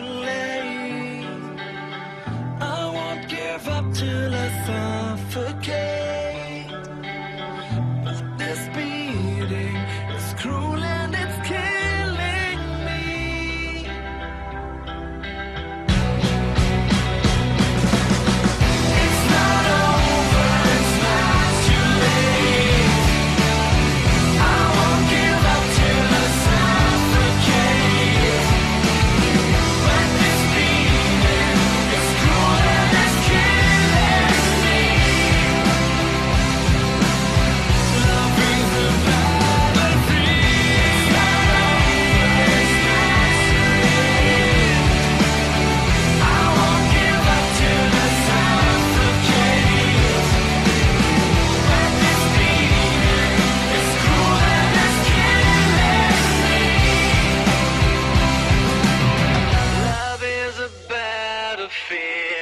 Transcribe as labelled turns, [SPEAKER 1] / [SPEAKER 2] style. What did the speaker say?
[SPEAKER 1] late. I won't give up till I suffer. fear.